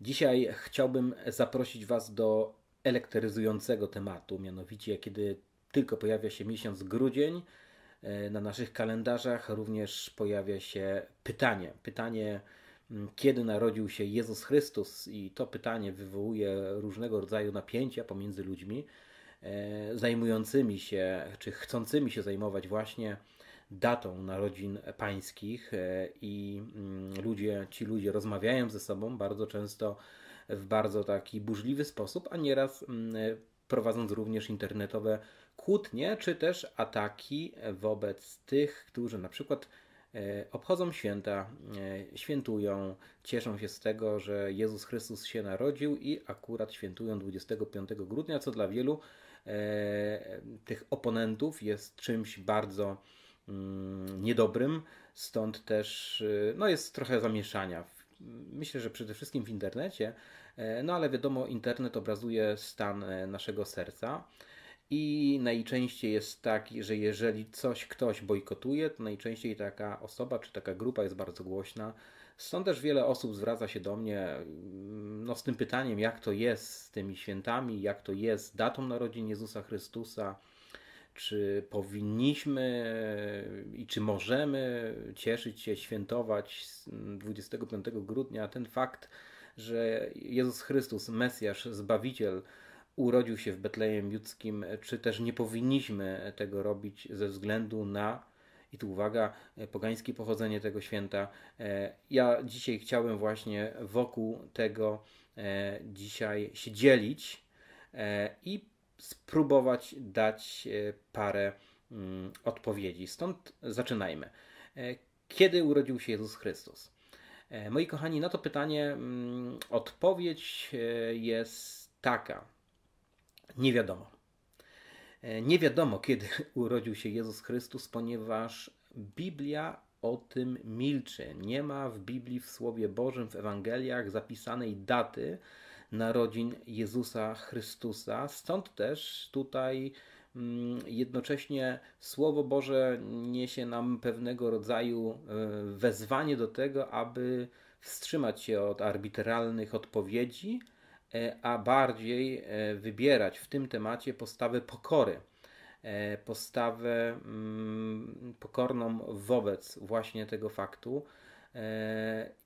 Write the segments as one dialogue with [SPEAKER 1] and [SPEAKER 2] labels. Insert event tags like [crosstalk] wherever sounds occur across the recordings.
[SPEAKER 1] Dzisiaj chciałbym zaprosić Was do elektryzującego tematu, mianowicie kiedy tylko pojawia się miesiąc grudzień, e, na naszych kalendarzach również pojawia się pytanie. Pytanie, mm, kiedy narodził się Jezus Chrystus, i to pytanie wywołuje różnego rodzaju napięcia pomiędzy ludźmi e, zajmującymi się, czy chcącymi się zajmować właśnie datą narodzin pańskich e, i mm, ludzie, ci ludzie rozmawiają ze sobą bardzo często w bardzo taki burzliwy sposób, a nieraz mm, prowadząc również internetowe kłótnie, czy też ataki wobec tych, którzy na przykład e, obchodzą święta, e, świętują, cieszą się z tego, że Jezus Chrystus się narodził i akurat świętują 25 grudnia, co dla wielu tych oponentów jest czymś bardzo niedobrym, stąd też y, no jest trochę zamieszania. Myślę, że przede wszystkim w internecie, e, no ale wiadomo, internet obrazuje stan e, naszego serca. I najczęściej jest tak, że jeżeli coś ktoś bojkotuje, to najczęściej taka osoba czy taka grupa jest bardzo głośna. Stąd też wiele osób zwraca się do mnie mm, no, z tym pytaniem, jak to jest z tymi świętami, jak to jest z datą narodzin Jezusa Chrystusa, czy powinniśmy i czy możemy cieszyć się, świętować 25 grudnia ten fakt, że Jezus Chrystus, Mesjasz, Zbawiciel, urodził się w Betlejem Judzkim, czy też nie powinniśmy tego robić ze względu na, i tu uwaga, pogańskie pochodzenie tego święta. Ja dzisiaj chciałem właśnie wokół tego e, dzisiaj się dzielić e, i spróbować dać e, parę mm, odpowiedzi. Stąd zaczynajmy. E, kiedy urodził się Jezus Chrystus? E, moi kochani, na to pytanie mm, odpowiedź jest taka. Nie wiadomo. Nie wiadomo, kiedy [laughs] urodził się Jezus Chrystus, ponieważ Biblia o tym milczy. Nie ma w Biblii, w Słowie Bożym, w Ewangeliach zapisanej daty, narodzin Jezusa Chrystusa. Stąd też tutaj mm, jednocześnie Słowo Boże niesie nam pewnego rodzaju e, wezwanie do tego, aby wstrzymać się od arbitralnych odpowiedzi, e, a bardziej e, wybierać w tym temacie postawę pokory postawę mm, pokorną wobec właśnie tego faktu,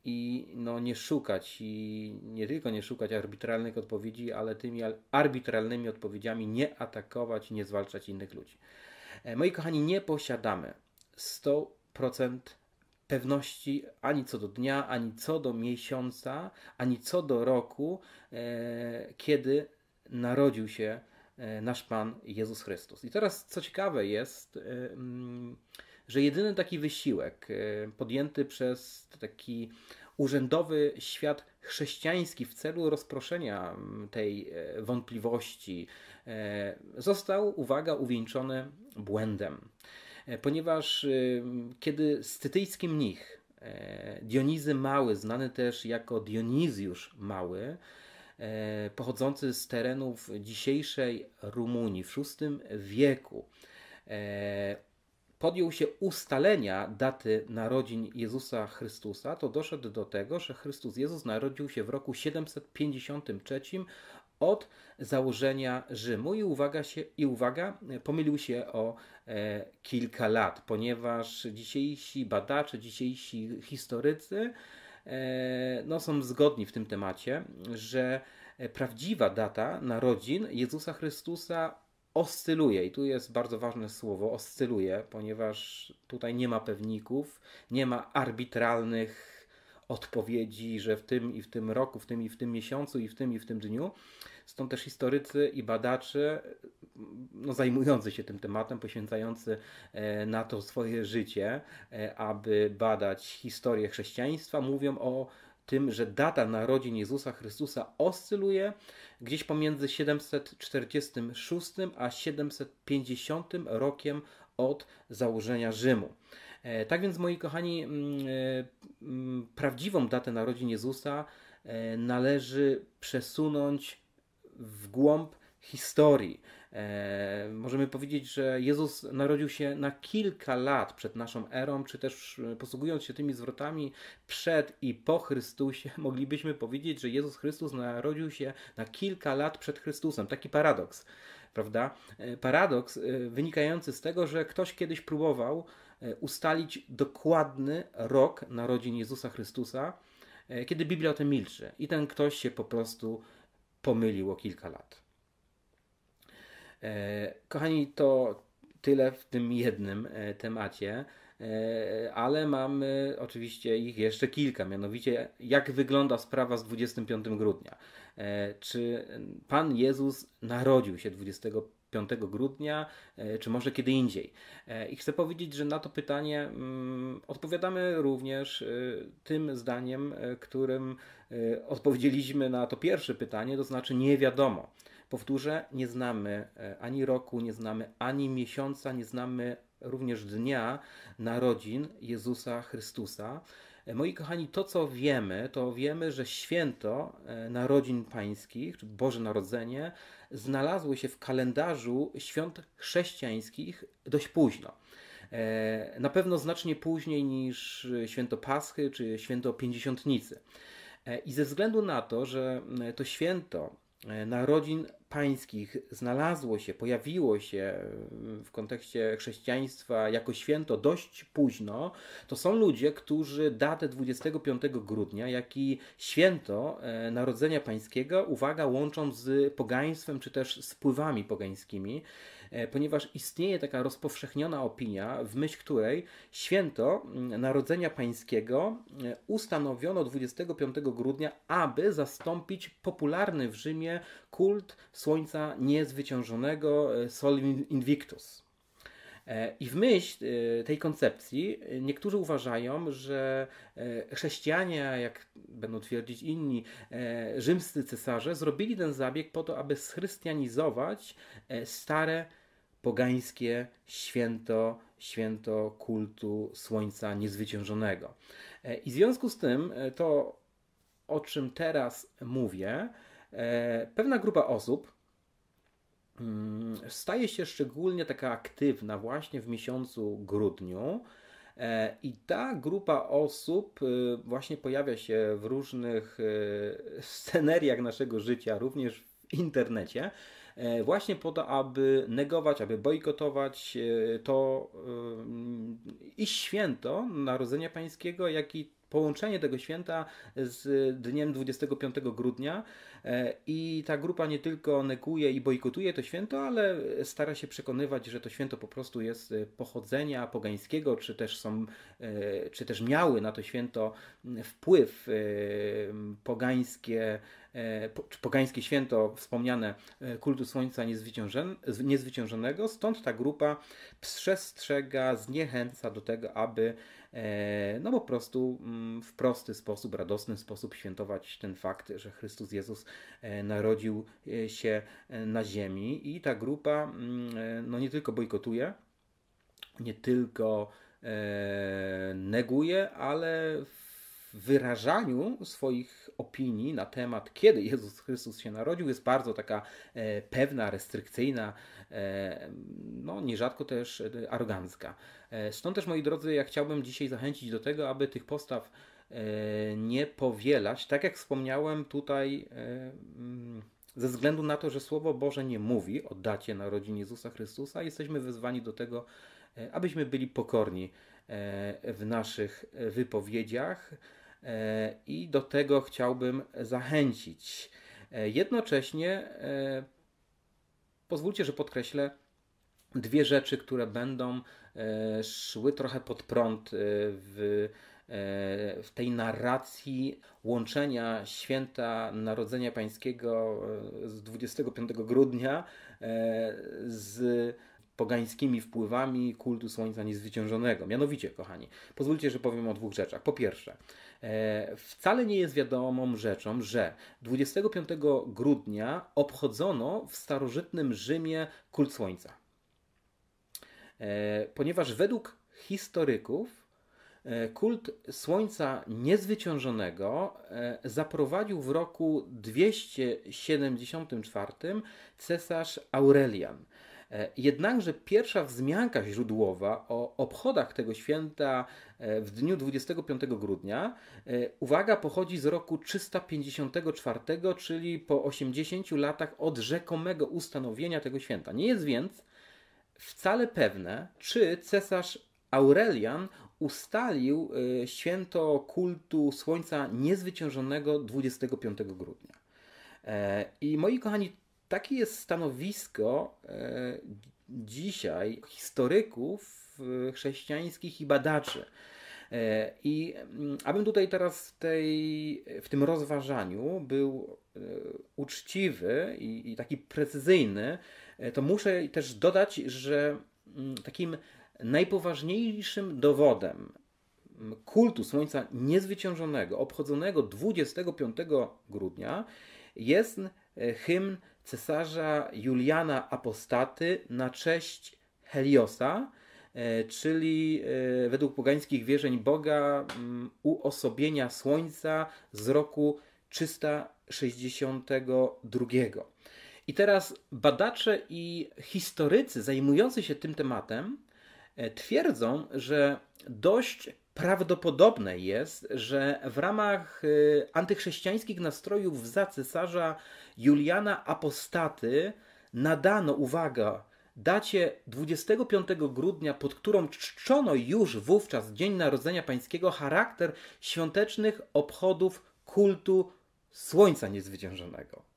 [SPEAKER 1] i no, nie szukać i nie tylko nie szukać arbitralnych odpowiedzi, ale tymi arbitralnymi odpowiedziami nie atakować nie zwalczać innych ludzi. E, moi kochani, nie posiadamy 100% pewności ani co do dnia, ani co do miesiąca, ani co do roku, e, kiedy narodził się nasz Pan Jezus Chrystus. I teraz co ciekawe jest, mm, że jedyny taki wysiłek e, podjęty przez taki urzędowy świat chrześcijański w celu rozproszenia tej e, wątpliwości e, został, uwaga, uwieńczony błędem. Ponieważ kiedy scytyjski mnich Dionizy Mały, znany też jako Dionizjusz Mały, pochodzący z terenów dzisiejszej Rumunii w VI wieku, podjął się ustalenia daty narodzin Jezusa Chrystusa, to doszedł do tego, że Chrystus Jezus narodził się w roku 753 od założenia Rzymu. I uwaga, się, i uwaga pomylił się o e, kilka lat, ponieważ dzisiejsi badacze, dzisiejsi historycy e, no, są zgodni w tym temacie, że prawdziwa data narodzin Jezusa Chrystusa oscyluje, i tu jest bardzo ważne słowo, oscyluje, ponieważ tutaj nie ma pewników, nie ma arbitralnych odpowiedzi, że w tym i w tym roku, w tym i w tym miesiącu, i w tym i w tym dniu. Stąd też historycy i badacze no, zajmujący się tym tematem, poświęcający e, na to swoje życie, e, aby badać historię chrześcijaństwa, mówią o tym, że data narodzin Jezusa Chrystusa oscyluje gdzieś pomiędzy 746 a 750 rokiem od założenia Rzymu. E, tak więc, moi kochani, mm, e, mm, prawdziwą datę narodzin Jezusa e, należy przesunąć w głąb historii. E, możemy powiedzieć, że Jezus narodził się na kilka lat przed naszą erą, czy też e, posługując się tymi zwrotami przed i po Chrystusie, [laughs] moglibyśmy powiedzieć, że Jezus Chrystus narodził się na kilka lat przed Chrystusem. Taki paradoks, prawda? E, paradoks wynikający z tego, że ktoś kiedyś próbował ustalić dokładny rok narodzin Jezusa Chrystusa, kiedy Biblia o tym milczy. I ten ktoś się po prostu pomylił o kilka lat. E, kochani, to tyle w tym jednym e, temacie, e, ale mamy oczywiście ich jeszcze kilka, mianowicie jak wygląda sprawa z 25 grudnia. Czy Pan Jezus narodził się 25 grudnia, czy może kiedy indziej? I chcę powiedzieć, że na to pytanie mm, odpowiadamy również tym zdaniem, którym odpowiedzieliśmy na to pierwsze pytanie, to znaczy nie wiadomo. Powtórzę, nie znamy e, ani roku, nie znamy ani miesiąca, nie znamy również dnia narodzin Jezusa Chrystusa. E, moi kochani, to co wiemy, to wiemy, że święto e, narodzin pańskich, czy Boże Narodzenie, znalazło się w kalendarzu świąt chrześcijańskich dość późno. Na pewno znacznie później niż święto Paschy czy święto Pięćdziesiątnicy. I ze względu na to, że to święto narodzin pańskich znalazło się, pojawiło się w kontekście chrześcijaństwa jako święto dość późno, to są ludzie, którzy datę 25 grudnia, jak i święto e, Narodzenia Pańskiego, uwaga, łączą z pogaństwem czy też z wpływami pogańskimi. E, ponieważ istnieje taka rozpowszechniona opinia, w myśl której święto mm, Narodzenia Pańskiego e, ustanowiono 25 grudnia, aby zastąpić popularny w Rzymie kult Słońca Niezwyciężonego e, Sol Invictus. I w myśl tej koncepcji niektórzy uważają, że chrześcijanie, jak będą twierdzić inni, rzymscy cesarze, zrobili ten zabieg po to, aby schrystianizować stare pogańskie święto, święto kultu Słońca Niezwyciężonego. E, I w związku z tym, e, to o czym teraz mówię, e, pewna grupa osób mm, staje się szczególnie taka aktywna właśnie w miesiącu grudniu. I ta grupa osób właśnie pojawia się w różnych [laughs] sceneriach naszego życia, również w internecie. E, właśnie po to, aby negować, aby bojkotować e, to e, i święto Narodzenia Pańskiego, jak i połączenie tego święta z dniem 25 grudnia i ta grupa nie tylko neguje i bojkotuje to święto, ale stara się przekonywać, że to święto po prostu jest pochodzenia pogańskiego, czy też są, czy też miały na to święto wpływ pogańskie E, pogańskie święto wspomniane e, kultu Słońca Niezwyciężonego, stąd ta grupa przestrzega, zniechęca do tego, aby e, no po prostu w prosty sposób, radosny sposób świętować ten fakt, że Chrystus Jezus narodził się na ziemi i ta grupa mm, no nie tylko bojkotuje, nie tylko neguje, ale w wyrażaniu swoich opinii na temat, kiedy Jezus Chrystus się narodził, jest bardzo taka e, pewna, restrykcyjna, e, no nierzadko też e, arogancka. E, stąd też, moi drodzy, ja chciałbym dzisiaj zachęcić do tego, aby tych postaw e, nie powielać. Tak jak wspomniałem tutaj, e, mm, ze względu na to, że Słowo Boże nie mówi o dacie narodzin Jezusa Chrystusa, jesteśmy wezwani do tego, abyśmy byli pokorni w naszych wypowiedziach. E, i do tego chciałbym zachęcić. E, jednocześnie e, pozwólcie, że podkreślę dwie rzeczy, które będą szły trochę pod prąd w, w tej narracji łączenia święta Narodzenia Pańskiego z 25 grudnia z pogańskimi wpływami kultu Słońca Niezwyciężonego. Mianowicie, kochani, pozwólcie, że powiem o dwóch rzeczach. Po pierwsze, e, wcale nie jest wiadomą rzeczą, że 25 grudnia obchodzono w starożytnym Rzymie kult Słońca. E, ponieważ według historyków e, kult Słońca Niezwyciężonego e, zaprowadził w roku 274 cesarz Aurelian. E, jednakże pierwsza wzmianka źródłowa o obchodach tego święta w dniu 25 grudnia, uwaga, pochodzi z roku 354, czyli po 80 latach od rzekomego ustanowienia tego święta. Nie jest więc wcale pewne, czy cesarz Aurelian ustalił y, święto kultu Słońca Niezwyciężonego 25 grudnia. E, I moi kochani, takie jest stanowisko e, dzisiaj historyków y, chrześcijańskich i badaczy. E, I mm, abym tutaj teraz w, tej, w tym rozważaniu był uczciwy i, i taki precyzyjny, to muszę też dodać, że mm, takim najpoważniejszym dowodem kultu Słońca Niezwyciężonego, obchodzonego 25 grudnia, jest e, hymn cesarza Juliana Apostaty na cześć Heliosa, e, czyli e, według pogańskich wierzeń Boga mm, uosobienia Słońca z roku 362. I teraz badacze i historycy zajmujący się tym tematem twierdzą, że dość prawdopodobne jest, że w ramach e, antychrześcijańskich nastrojów za cesarza Juliana Apostaty nadano, uwaga, dacie 25 grudnia, pod którą czczono już wówczas Dzień Narodzenia Pańskiego, charakter świątecznych obchodów kultu Słońca Niezwyciężonego.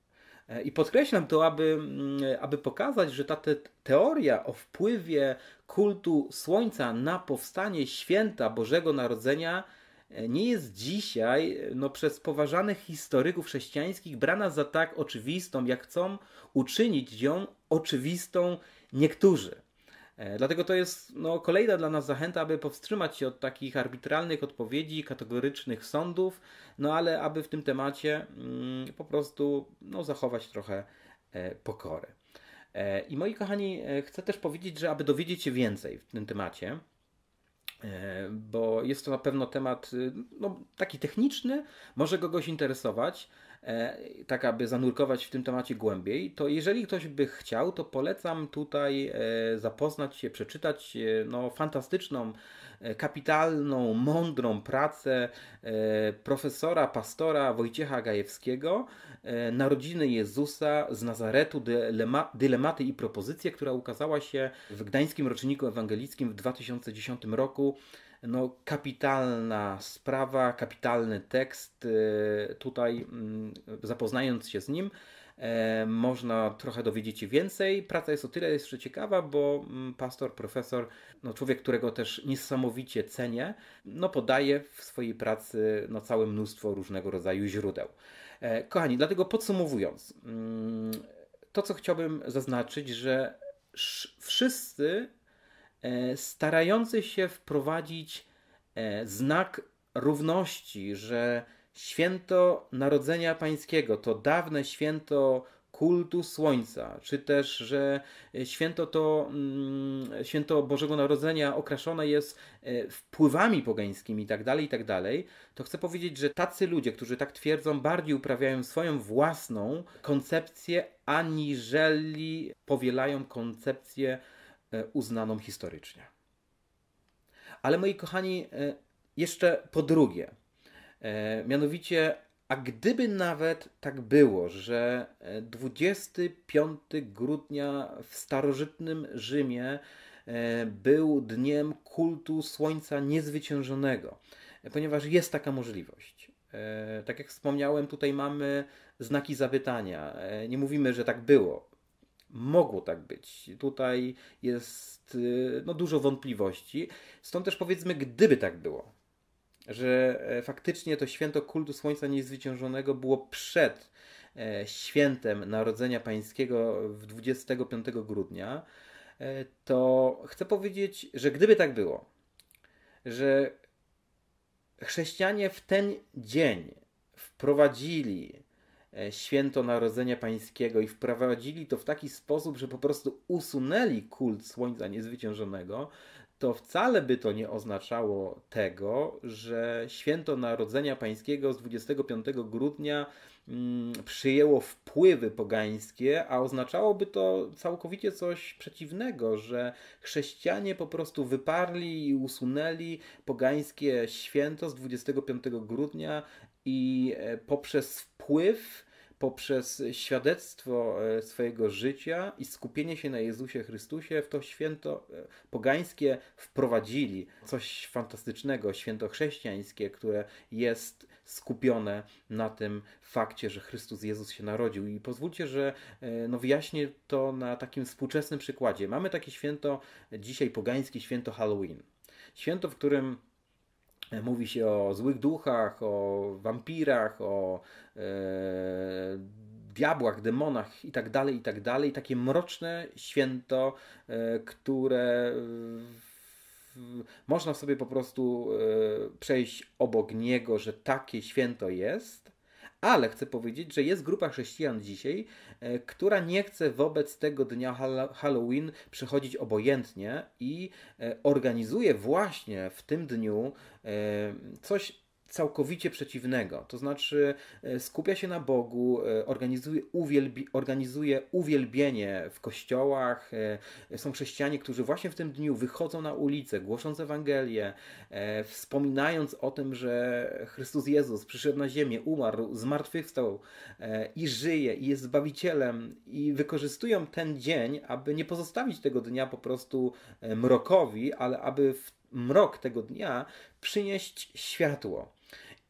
[SPEAKER 1] E, I podkreślam to, aby, mm, aby pokazać, że ta te teoria o wpływie kultu Słońca na powstanie święta Bożego Narodzenia e, nie jest dzisiaj no, przez poważanych historyków chrześcijańskich brana za tak oczywistą, jak chcą uczynić ją oczywistą niektórzy. E, dlatego to jest no, kolejna dla nas zachęta, aby powstrzymać się od takich arbitralnych odpowiedzi, kategorycznych sądów, no ale aby w tym temacie mm, po prostu no, zachować trochę e, pokory. E, I moi kochani, e, chcę też powiedzieć, że aby dowiedzieć się więcej w tym temacie, e, bo jest to na pewno temat no, taki techniczny, może kogoś interesować, tak aby zanurkować w tym temacie głębiej, to jeżeli ktoś by chciał, to polecam tutaj e, zapoznać się, przeczytać e, no, fantastyczną, kapitalną, mądrą pracę profesora, pastora Wojciecha Gajewskiego Narodziny Jezusa z Nazaretu, Dylematy i propozycje, która ukazała się w Gdańskim Roczniku Ewangelickim w 2010 roku no, kapitalna sprawa, kapitalny tekst. Y, tutaj mm, zapoznając się z nim, e, można trochę dowiedzieć się więcej. Praca jest o tyle jeszcze ciekawa, bo mm, pastor, profesor, no człowiek, którego też niesamowicie cenię, no podaje w swojej pracy no całe mnóstwo różnego rodzaju źródeł. E, kochani, dlatego podsumowując, mm, to co chciałbym zaznaczyć, że wszyscy starający się wprowadzić e, znak równości, że święto Narodzenia Pańskiego to dawne święto kultu Słońca, czy też, że święto to, mm, święto Bożego Narodzenia okraszone jest e, wpływami pogańskimi i tak dalej, i tak to chcę powiedzieć, że tacy ludzie, którzy tak twierdzą, bardziej uprawiają swoją własną koncepcję, aniżeli powielają koncepcję E, uznaną historycznie. Ale moi kochani, e, jeszcze po drugie, e, mianowicie, a gdyby nawet tak było, że 25 grudnia w starożytnym Rzymie był dniem kultu Słońca Niezwyciężonego, ponieważ jest taka możliwość. Tak jak wspomniałem, tutaj mamy znaki zapytania. Nie mówimy, że tak było mogło tak być. Tutaj jest y, no, dużo wątpliwości. Stąd też powiedzmy, gdyby tak było, że e, faktycznie to święto kultu Słońca Niezwyciężonego było przed e, świętem Narodzenia Pańskiego w 25 grudnia, e, to chcę powiedzieć, że gdyby tak było, że chrześcijanie w ten dzień wprowadzili święto Narodzenia Pańskiego i wprowadzili to w taki sposób, że po prostu usunęli kult Słońca Niezwyciężonego, to to wcale by to nie oznaczało tego, że święto Narodzenia Pańskiego z 25 grudnia mm, przyjęło wpływy pogańskie, a oznaczałoby to całkowicie coś przeciwnego, że chrześcijanie po prostu wyparli i usunęli pogańskie święto z 25 grudnia i e, poprzez wpływ poprzez świadectwo e, swojego życia i skupienie się na Jezusie Chrystusie w to święto e, pogańskie wprowadzili coś fantastycznego, święto chrześcijańskie, które jest skupione na tym fakcie, że Chrystus Jezus się narodził. I pozwólcie, że e, no, wyjaśnię to na takim współczesnym przykładzie. Mamy takie święto dzisiaj pogańskie, święto Halloween. Święto, w którym Mówi się o złych duchach, o wampirach, o e, diabłach, demonach i tak dalej, i tak. Takie mroczne święto, e, które można sobie po prostu e, przejść obok niego, że takie święto jest, ale chcę powiedzieć, że jest grupa chrześcijan dzisiaj, e, która nie chce wobec tego dnia Halloween przychodzić obojętnie i e, organizuje właśnie w tym dniu e, coś całkowicie przeciwnego. To znaczy e, skupia się na Bogu, e, organizuje, uwielbi, organizuje uwielbienie w kościołach. E, są chrześcijanie, którzy właśnie w tym dniu wychodzą na ulicę, głosząc Ewangelię, wspominając o tym, że Chrystus Jezus przyszedł na ziemię, umarł, zmartwychwstał i żyje, i jest Zbawicielem i wykorzystują ten dzień, aby nie pozostawić tego dnia po prostu mrokowi, ale aby w mrok tego dnia przynieść światło.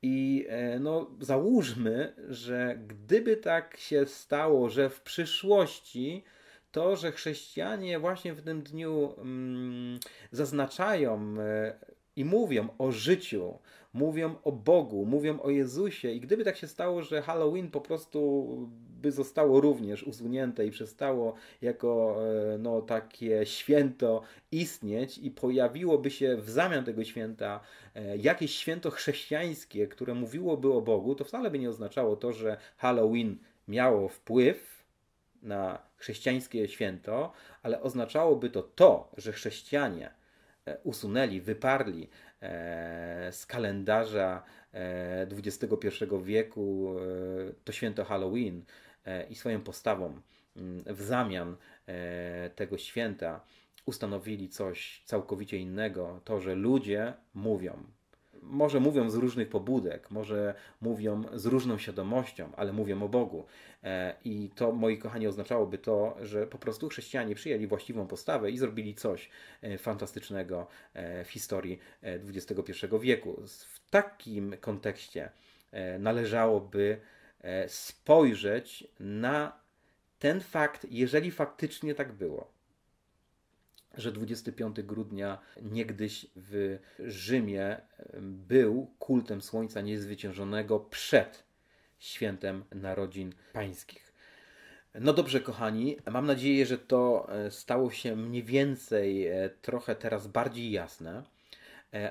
[SPEAKER 1] I e, no, załóżmy, że gdyby tak się stało, że w przyszłości to, że chrześcijanie właśnie w tym dniu mm, zaznaczają e, i mówią o życiu, mówią o Bogu, mówią o Jezusie, i gdyby tak się stało, że Halloween po prostu by zostało również usunięte i przestało jako e, no, takie święto istnieć i pojawiłoby się w zamian tego święta e, jakieś święto chrześcijańskie, które mówiłoby o Bogu, to wcale by nie oznaczało to, że Halloween miało wpływ na chrześcijańskie święto, ale oznaczałoby to to, że chrześcijanie e, usunęli, wyparli z kalendarza XXI wieku to święto Halloween, E, i swoją postawą mm, w zamian e, tego święta ustanowili coś całkowicie innego, to, że ludzie mówią. Może mówią z różnych pobudek, może mówią z różną świadomością, ale mówią o Bogu. E, I to, moi kochani, oznaczałoby to, że po prostu chrześcijanie przyjęli właściwą postawę i zrobili coś fantastycznego w historii XXI wieku. W takim kontekście należałoby E, spojrzeć na ten fakt, jeżeli faktycznie tak było, że 25 grudnia niegdyś w Rzymie e, był kultem Słońca Niezwyciężonego przed świętem narodzin pańskich. No dobrze, kochani, mam nadzieję, że to e, stało się mniej więcej trochę teraz bardziej jasne,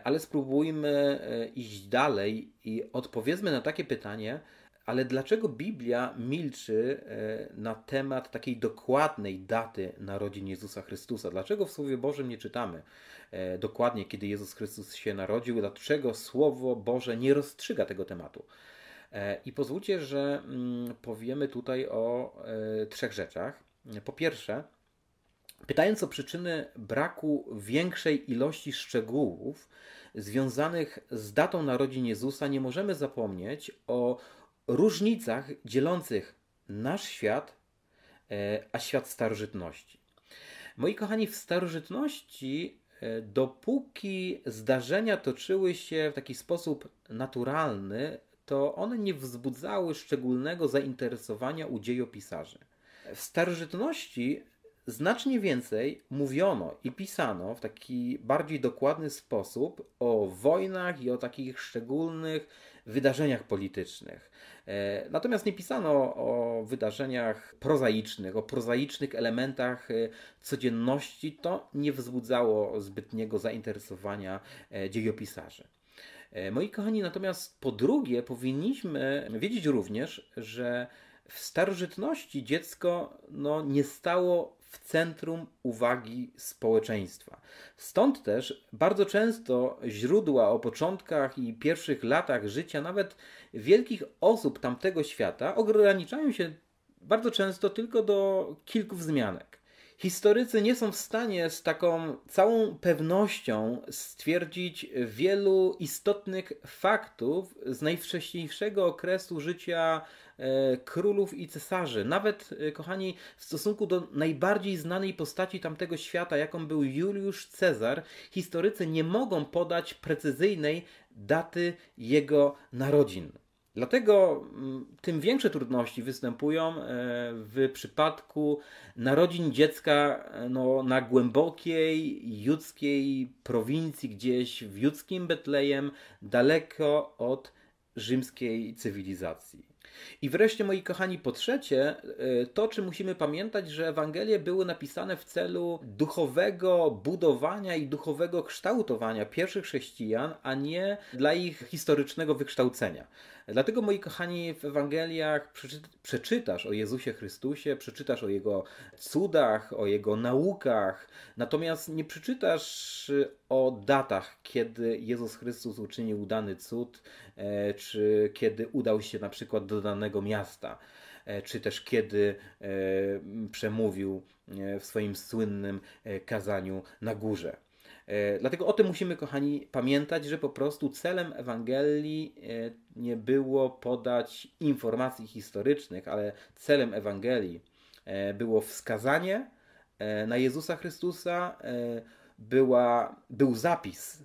[SPEAKER 1] ale spróbujmy iść dalej i odpowiedzmy na takie pytanie, ale dlaczego Biblia milczy e, na temat takiej dokładnej daty narodzin Jezusa Chrystusa? Dlaczego w Słowie Bożym nie czytamy e, dokładnie, kiedy Jezus Chrystus się narodził? Dlaczego Słowo Boże nie rozstrzyga tego tematu? E, I pozwólcie, że mm, powiemy tutaj o trzech rzeczach. Po pierwsze, pytając o przyczyny braku większej ilości szczegółów związanych z datą narodzin Jezusa, nie możemy zapomnieć o różnicach dzielących nasz świat, e, a świat starożytności. Moi kochani, w starożytności, e, dopóki zdarzenia toczyły się w taki sposób naturalny, to one nie wzbudzały szczególnego zainteresowania u dziejopisarzy. W starożytności znacznie więcej mówiono i pisano w taki bardziej dokładny sposób o wojnach i o takich szczególnych wydarzeniach politycznych. E, natomiast nie pisano o wydarzeniach prozaicznych, o prozaicznych elementach e, codzienności. To nie wzbudzało zbytniego zainteresowania e, dziejopisarzy. Moi kochani, natomiast po drugie, powinniśmy wiedzieć również, że w starożytności dziecko no, nie stało w centrum uwagi społeczeństwa. Stąd też bardzo często źródła o początkach i pierwszych latach życia nawet wielkich osób tamtego świata ograniczają się bardzo często tylko do kilku wzmianek. Historycy nie są w stanie z taką całą pewnością stwierdzić wielu istotnych faktów z najwcześniejszego okresu życia e, królów i cesarzy. Nawet, e, kochani, w stosunku do najbardziej znanej postaci tamtego świata, jaką był Juliusz Cezar, historycy nie mogą podać precyzyjnej daty jego narodzin. Dlatego mm, tym większe trudności występują e, w przypadku narodzin dziecka e, no, na głębokiej judzkiej prowincji, gdzieś w judzkim Betlejem, daleko od rzymskiej cywilizacji. I wreszcie, moi kochani, po trzecie, e, to czy musimy pamiętać, że Ewangelie były napisane w celu duchowego budowania i duchowego kształtowania pierwszych chrześcijan, a nie dla ich historycznego wykształcenia. Dlatego, moi kochani, w Ewangeliach przeczytasz o Jezusie Chrystusie, przeczytasz o Jego cudach, o Jego naukach, natomiast nie przeczytasz o datach, kiedy Jezus Chrystus uczynił dany cud, e, czy kiedy udał się na przykład do danego miasta e, czy też kiedy e, przemówił w swoim słynnym kazaniu na górze. E, dlatego o tym musimy, kochani, pamiętać, że po prostu celem Ewangelii e, nie było podać informacji historycznych, ale celem Ewangelii e, było wskazanie na Jezusa Chrystusa, była, był zapis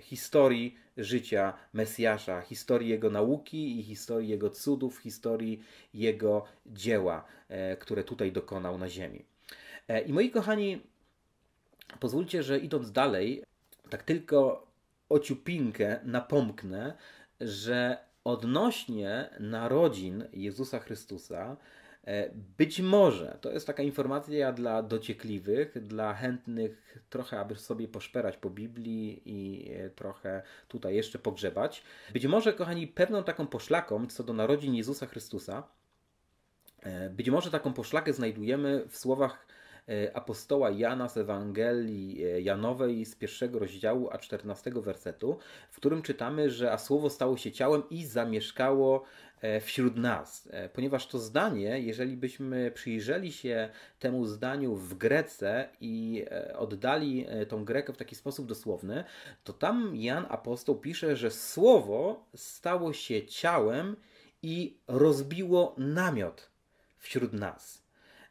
[SPEAKER 1] historii życia Mesjasza, historii jego nauki i historii jego cudów, historii jego dzieła, które tutaj dokonał na ziemi. I moi kochani, Pozwólcie, że idąc dalej, tak tylko ociupinkę napomknę, że odnośnie narodzin Jezusa Chrystusa, e, być może, to jest taka informacja dla dociekliwych, dla chętnych trochę, aby sobie poszperać po Biblii i e, trochę tutaj jeszcze pogrzebać. Być może, kochani, pewną taką poszlaką co do narodzin Jezusa Chrystusa, e, być może taką poszlakę znajdujemy w słowach apostoła Jana z Ewangelii e, Janowej z pierwszego rozdziału, a 14 wersetu, w którym czytamy, że a słowo stało się ciałem i zamieszkało e, wśród nas. Ponieważ to zdanie, jeżeli byśmy przyjrzeli się temu zdaniu w Grece i oddali tą Grekę w taki sposób dosłowny, to tam Jan apostoł pisze, że słowo stało się ciałem i rozbiło namiot wśród nas.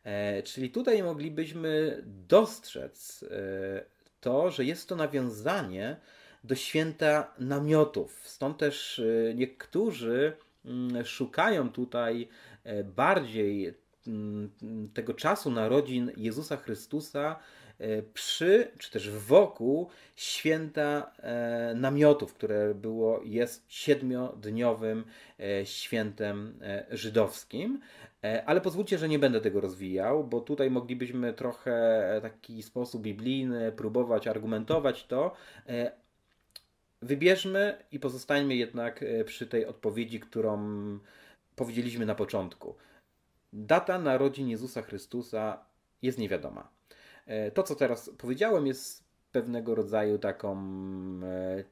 [SPEAKER 1] E, czyli tutaj moglibyśmy dostrzec e, to, że jest to nawiązanie do święta namiotów. Stąd też e, niektórzy mm, szukają tutaj bardziej mm, tego czasu narodzin Jezusa Chrystusa przy, czy też wokół święta namiotów, które było, jest siedmiodniowym świętem żydowskim. Ale pozwólcie, że nie będę tego rozwijał, bo tutaj moglibyśmy trochę w taki sposób biblijny próbować argumentować to. Wybierzmy i pozostańmy jednak przy tej odpowiedzi, którą powiedzieliśmy na początku. Data narodzin Jezusa Chrystusa jest niewiadoma. E, to, co teraz powiedziałem, jest pewnego rodzaju taką e,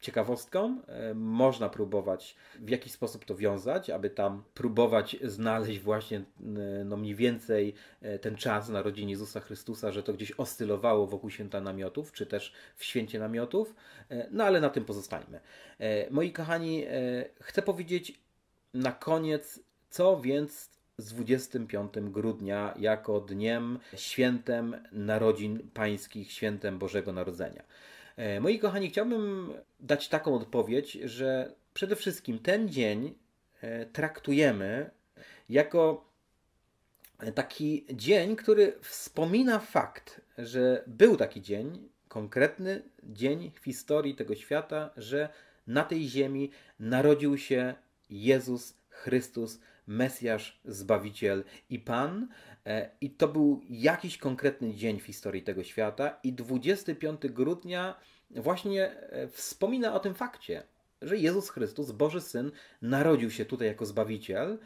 [SPEAKER 1] ciekawostką. E, można próbować w jakiś sposób to wiązać, aby tam próbować znaleźć właśnie no mniej więcej ten czas narodzin Jezusa Chrystusa, że to gdzieś oscylowało wokół święta namiotów, czy też w święcie namiotów. No ale na tym pozostańmy. Moi kochani, chcę powiedzieć na koniec, co więc z 25 grudnia jako dniem świętem narodzin pańskich, świętem Bożego Narodzenia. E, moi kochani, chciałbym dać taką odpowiedź, że przede wszystkim ten dzień e, traktujemy jako taki dzień, który wspomina fakt, że był taki dzień, konkretny dzień w historii tego świata, że na tej ziemi narodził się Jezus Chrystus, Mesjasz, Zbawiciel i Pan. E, I to był jakiś konkretny dzień w historii tego świata, i 25 grudnia właśnie e, wspomina o tym fakcie, że Jezus Chrystus, Boży Syn, narodził się tutaj jako Zbawiciel.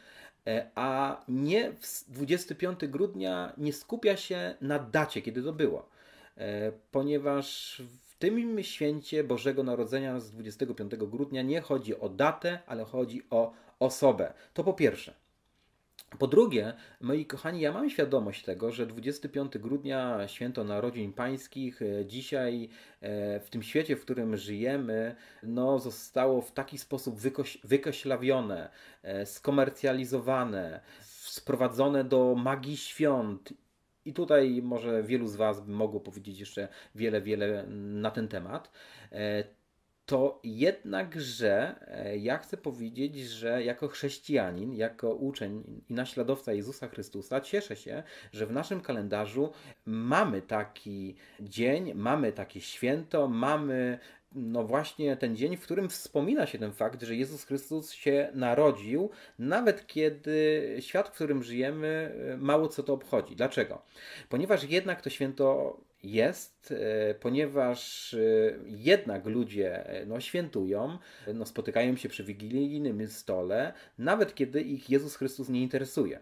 [SPEAKER 1] a nie 25 grudnia nie skupia się na dacie, kiedy to było, ponieważ w tym święcie Bożego Narodzenia z 25 grudnia nie chodzi o datę, ale chodzi o osobę. To po pierwsze. Po drugie, moi kochani, ja mam świadomość tego, że 25 grudnia, święto Narodzin Pańskich, e, dzisiaj e, w tym świecie, w którym żyjemy, no, zostało w taki sposób wykoś, wykoślawione, e, skomercjalizowane, sprowadzone do magii świąt. I tutaj może wielu z Was mogło powiedzieć jeszcze wiele, wiele na ten temat to jednakże e, ja chcę powiedzieć, że jako chrześcijanin, jako uczeń i naśladowca Jezusa Chrystusa cieszę się, że w naszym kalendarzu mamy taki dzień, mamy takie święto, mamy no właśnie ten dzień, w którym wspomina się ten fakt, że Jezus Chrystus się narodził, nawet kiedy świat, w którym żyjemy, e, mało co to obchodzi. Dlaczego? Ponieważ jednak to święto jest, e, ponieważ e, jednak ludzie no, świętują, no, spotykają się przy wigilijnym stole, nawet kiedy ich Jezus Chrystus nie interesuje.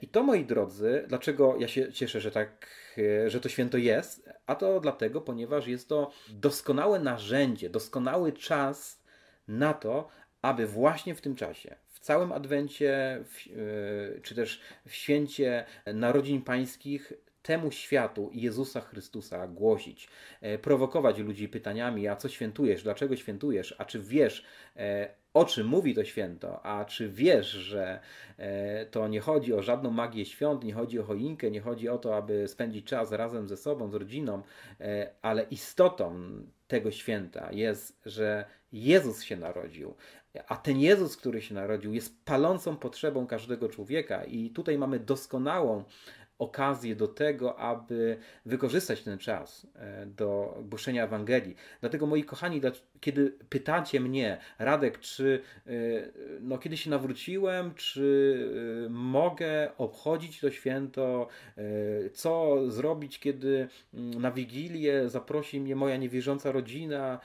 [SPEAKER 1] I to, moi drodzy, dlaczego ja się cieszę, że tak, że to święto jest, a to dlatego, ponieważ jest to doskonałe narzędzie, doskonały czas na to, aby właśnie w tym czasie, w całym Adwencie, w, czy też w święcie Narodzin Pańskich, temu światu Jezusa Chrystusa głosić, e, prowokować ludzi pytaniami, a co świętujesz, dlaczego świętujesz, a czy wiesz, e, o czym mówi to święto, a czy wiesz, że e, to nie chodzi o żadną magię świąt, nie chodzi o choinkę, nie chodzi o to, aby spędzić czas razem ze sobą, z rodziną, ale istotą tego święta jest, że Jezus się narodził, a ten Jezus, który się narodził, jest palącą potrzebą każdego człowieka, i tutaj mamy doskonałą okazję do tego, aby wykorzystać ten czas e, do głoszenia Ewangelii. Dlatego, moi kochani, kiedy pytacie mnie, Radek, czy e, no, kiedy się nawróciłem, czy e, mogę obchodzić to święto, co zrobić, kiedy mm, na Wigilię zaprosi mnie moja niewierząca rodzina,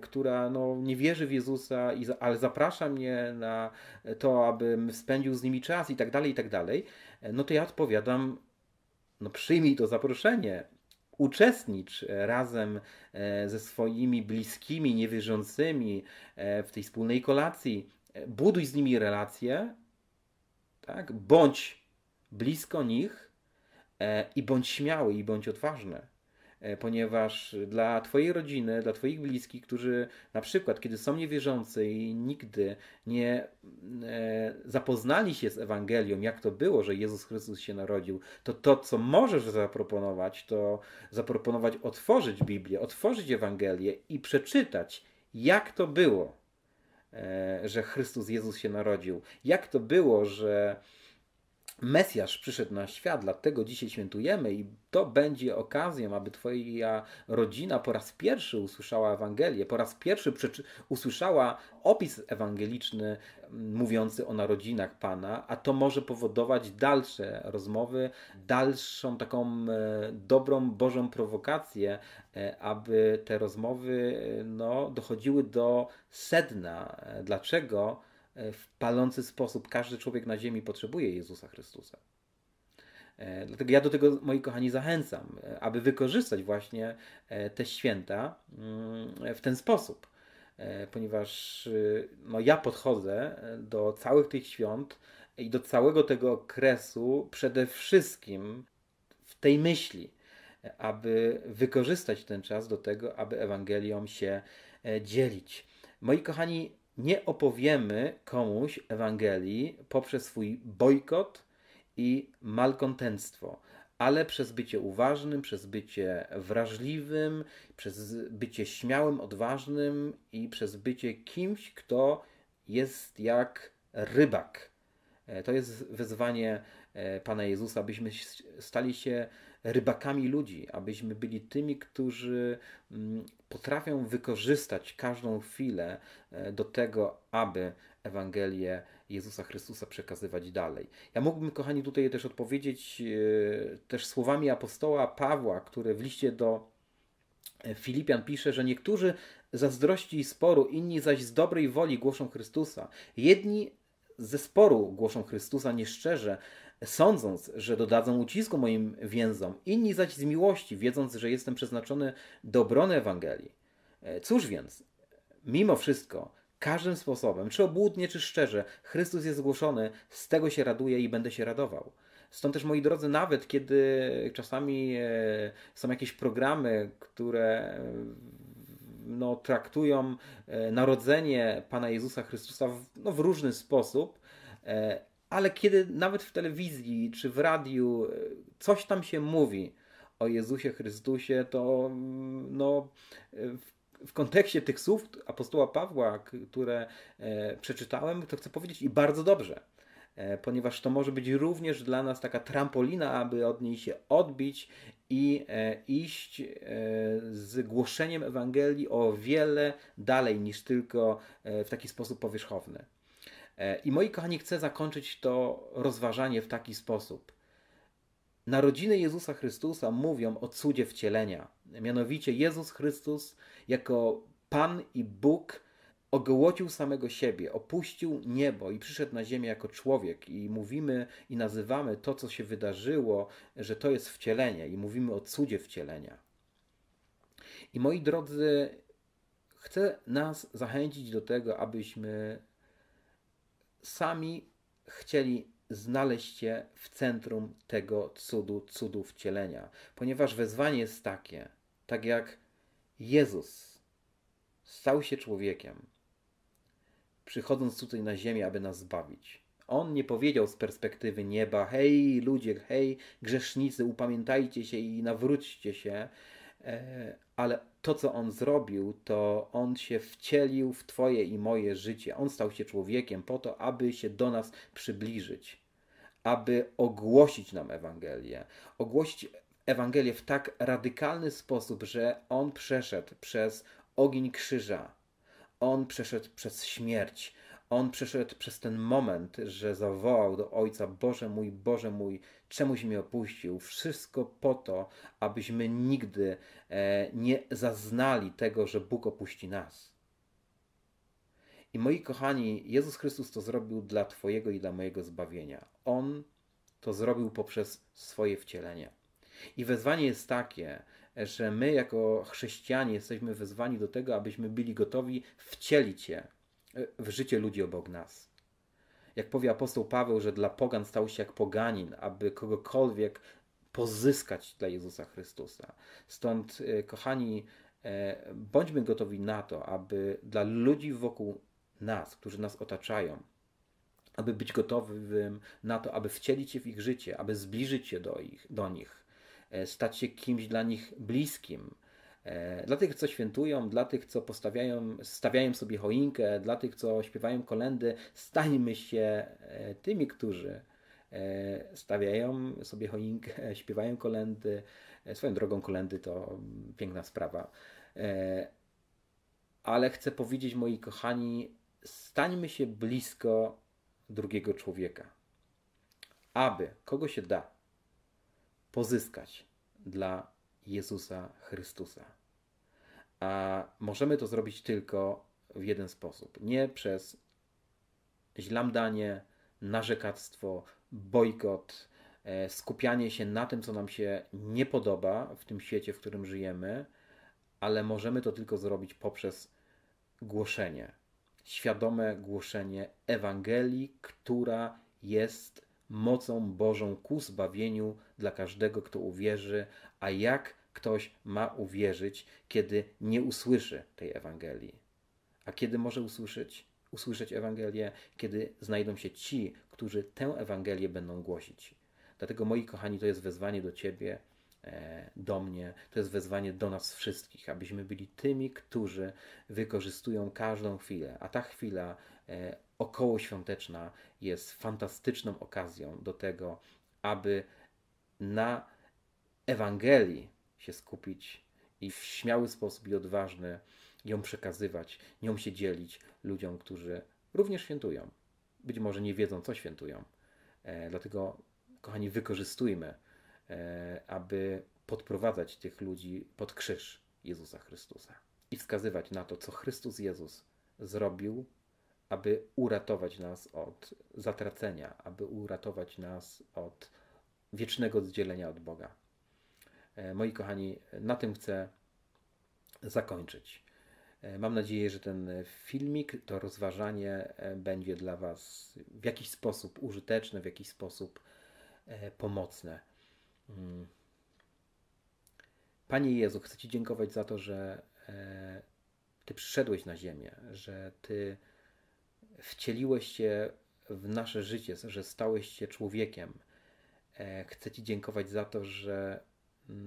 [SPEAKER 1] która no, nie wierzy w Jezusa, ale zaprasza mnie na to, abym spędził z nimi czas i tak dalej, i tak dalej no to ja odpowiadam, no przyjmij to zaproszenie, uczestnicz razem e, ze swoimi bliskimi, niewierzącymi e, w tej wspólnej kolacji, e, buduj z nimi relacje, tak? bądź blisko nich i bądź śmiały i bądź odważny. E, ponieważ dla Twojej rodziny, dla Twoich bliskich, którzy na przykład, kiedy są niewierzący i nigdy nie e, zapoznali się z Ewangelią, jak to było, że Jezus Chrystus się narodził, to to, co możesz zaproponować, to zaproponować otworzyć Biblię, otworzyć Ewangelię i przeczytać, jak to było, e, że Chrystus Jezus się narodził, jak to było, że Mesjasz przyszedł na świat, dlatego dzisiaj świętujemy i to będzie okazją, aby Twoja rodzina po raz pierwszy usłyszała Ewangelię, po raz pierwszy usłyszała opis ewangeliczny mówiący o narodzinach Pana, a to może powodować dalsze rozmowy, dalszą taką e, dobrą Bożą prowokację, e, aby te rozmowy e, no, dochodziły do sedna. Dlaczego? E, w palący sposób każdy człowiek na ziemi potrzebuje Jezusa Chrystusa. E, dlatego ja do tego, moi kochani, zachęcam, e, aby wykorzystać właśnie te święta mm, w ten sposób, ponieważ no, ja podchodzę do całych tych świąt i do całego tego okresu przede wszystkim w tej myśli, aby wykorzystać ten czas do tego, aby Ewangelią się dzielić. Moi kochani, nie opowiemy komuś Ewangelii poprzez swój bojkot i malkontenstwo, ale przez bycie uważnym, przez bycie wrażliwym, przez bycie śmiałym, odważnym i przez bycie kimś, kto jest jak rybak. E, to jest wyzwanie Pana Jezusa, abyśmy stali się rybakami ludzi, abyśmy byli tymi, którzy mm, potrafią wykorzystać każdą chwilę e, do tego, aby Ewangelię Jezusa Chrystusa przekazywać dalej. Ja mógłbym, kochani, tutaj też odpowiedzieć e, też słowami apostoła Pawła, który w liście do e, Filipian pisze, że niektórzy zazdrości i sporu, inni zaś z dobrej woli głoszą Chrystusa. Jedni ze sporu głoszą Chrystusa nieszczerze, sądząc, że dodadzą ucisku moim więzom, inni zaś z miłości, wiedząc, że jestem przeznaczony do obrony Ewangelii. E, cóż więc, mimo wszystko, każdym sposobem, czy obłudnie, czy szczerze, Chrystus jest zgłoszony, z tego się raduję i będę się radował. Stąd też, moi drodzy, nawet kiedy czasami e, są jakieś programy, które no, traktują e, narodzenie Pana Jezusa Chrystusa w, no, w różny sposób, e, ale kiedy nawet w telewizji czy w radiu coś tam się mówi o Jezusie Chrystusie, to no, w w kontekście tych słów apostoła Pawła, które e, przeczytałem, to chcę powiedzieć i bardzo dobrze, e, ponieważ to może być również dla nas taka trampolina, aby od niej się odbić i e, iść z głoszeniem Ewangelii o wiele dalej niż tylko w taki sposób powierzchowny. I moi kochani, chcę zakończyć to rozważanie w taki sposób. Narodziny Jezusa Chrystusa mówią o cudzie wcielenia. Mianowicie Jezus Chrystus jako Pan i Bóg ogołocił samego siebie, opuścił niebo i przyszedł na ziemię jako człowiek i mówimy i nazywamy to, co się wydarzyło, że to jest wcielenie i mówimy o cudzie wcielenia. I moi drodzy, chcę nas zachęcić do tego, abyśmy sami chcieli znaleźć się w centrum tego cudu, cudu wcielenia, ponieważ wezwanie jest takie, tak jak Jezus stał się człowiekiem, przychodząc tutaj na ziemię, aby nas zbawić. On nie powiedział z perspektywy nieba: Hej, ludzie, hej, grzesznicy, upamiętajcie się i nawróćcie się. Ale to, co on zrobił, to on się wcielił w Twoje i moje życie. On stał się człowiekiem po to, aby się do nas przybliżyć, aby ogłosić nam Ewangelię. Ogłosić Ewangelię w tak radykalny sposób, że on przeszedł przez ogień krzyża, on przeszedł przez śmierć, on przeszedł przez ten moment, że zawołał do Ojca: Boże mój, Boże mój, czemuś mnie opuścił? Wszystko po to, abyśmy nigdy e, nie zaznali tego, że Bóg opuści nas. I moi kochani, Jezus Chrystus to zrobił dla Twojego i dla mojego zbawienia. On to zrobił poprzez swoje wcielenie. I wezwanie jest takie, że my jako chrześcijanie jesteśmy wezwani do tego, abyśmy byli gotowi wcielić się w życie ludzi obok nas. Jak powie apostoł Paweł, że dla pogan stał się jak poganin, aby kogokolwiek pozyskać dla Jezusa Chrystusa. Stąd, e, kochani, e, bądźmy gotowi na to, aby dla ludzi wokół nas, którzy nas otaczają, aby być gotowym na to, aby wcielić się w ich życie, aby zbliżyć się do, ich, do nich, e, stać się kimś dla nich bliskim. E, dla tych, co świętują, dla tych, co postawiają, stawiają sobie choinkę, dla tych, co śpiewają kolendy, stańmy się e, tymi, którzy stawiają sobie choinkę, [laughs] śpiewają kolendy. Swoją drogą kolendy to piękna sprawa. Ale chcę powiedzieć, moi kochani, stańmy się blisko drugiego człowieka, aby kogo się da pozyskać dla Jezusa Chrystusa. A możemy to zrobić tylko w jeden sposób. Nie przez źlamdanie, narzekactwo, bojkot, e, skupianie się na tym, co nam się nie podoba w tym świecie, w którym żyjemy, ale możemy to tylko zrobić poprzez głoszenie świadome głoszenie Ewangelii, która jest mocą Bożą ku zbawieniu dla każdego, kto uwierzy, a jak ktoś ma uwierzyć, kiedy nie usłyszy tej Ewangelii? A kiedy może usłyszeć, usłyszeć Ewangelię? Kiedy znajdą się ci, którzy tę Ewangelię będą głosić. Dlatego, moi kochani, to jest wezwanie do Ciebie, E, do mnie, to jest wezwanie do nas wszystkich, abyśmy byli tymi, którzy wykorzystują każdą chwilę, a ta chwila e, okołoświąteczna jest fantastyczną okazją do tego, aby na Ewangelii się skupić i w śmiały sposób i odważny ją przekazywać, nią się dzielić ludziom, którzy również świętują. Być może nie wiedzą, co świętują. E, dlatego, kochani, wykorzystujmy E, aby podprowadzać tych ludzi pod krzyż Jezusa Chrystusa i wskazywać na to, co Chrystus Jezus zrobił aby uratować nas od zatracenia, aby uratować nas od wiecznego oddzielenia od Boga. E, moi kochani, na tym chcę zakończyć. E, mam nadzieję, że ten filmik, to rozważanie e, będzie dla Was w jakiś sposób użyteczne, w jakiś sposób pomocne. Mm. Panie Jezu, chcę Ci dziękować za to, że Ty przyszedłeś na ziemię, że Ty wcieliłeś się w nasze życie, że stałeś się człowiekiem. Chcę Ci dziękować za to, że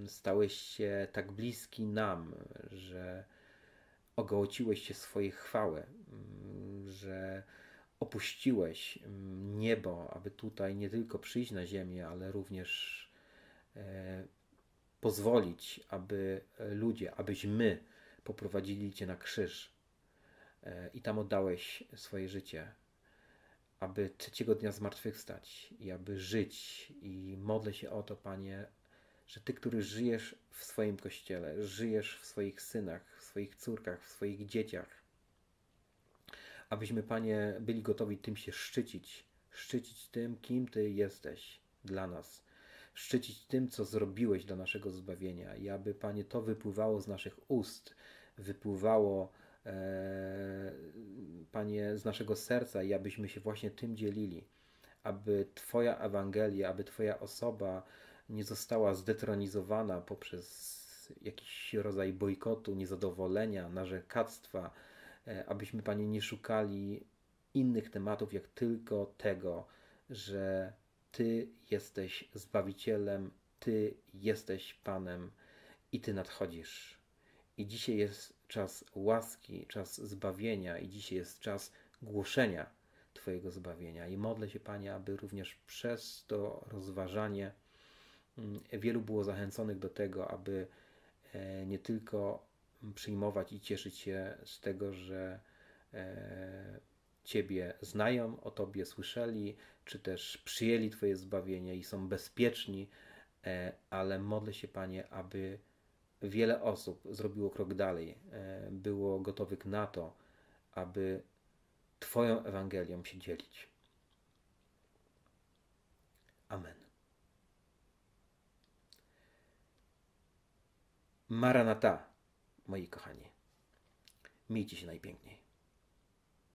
[SPEAKER 1] stałeś się tak bliski nam, że ogołociłeś się swojej chwały, mm, że opuściłeś mm, niebo, aby tutaj nie tylko przyjść na ziemię, ale również e, pozwolić, aby ludzie, abyśmy poprowadzili Cię na krzyż e, i tam oddałeś swoje życie, aby trzeciego dnia zmartwychwstać i aby żyć. I modlę się o to, Panie, że Ty, który żyjesz w swoim kościele, żyjesz w swoich synach, w swoich córkach, w swoich dzieciach, abyśmy, Panie, byli gotowi tym się szczycić, szczycić tym, kim Ty jesteś dla nas, szczycić tym, co zrobiłeś dla naszego zbawienia. I aby, Panie, to wypływało z naszych ust, wypływało, e, Panie, z naszego serca i abyśmy się właśnie tym dzielili, aby Twoja Ewangelia, aby Twoja osoba, nie została zdetronizowana poprzez jakiś rodzaj bojkotu, niezadowolenia, narzekactwa, e, abyśmy, Panie, nie szukali innych tematów, jak tylko tego, że Ty jesteś Zbawicielem, Ty jesteś Panem i Ty nadchodzisz. I dzisiaj jest czas łaski, czas zbawienia, i dzisiaj jest czas głoszenia Twojego zbawienia. I modlę się, Panie, aby również przez to rozważanie wielu było zachęconych do tego, aby e, nie tylko przyjmować i cieszyć się z tego, że e, Ciebie znają, o Tobie słyszeli, czy też przyjęli Twoje zbawienie i są bezpieczni, e, ale modlę się, Panie, aby wiele osób zrobiło krok dalej, było gotowych na to, aby Twoją Ewangelią się dzielić. Amen. Maranata, moi kochani. Miejcie się najpiękniej.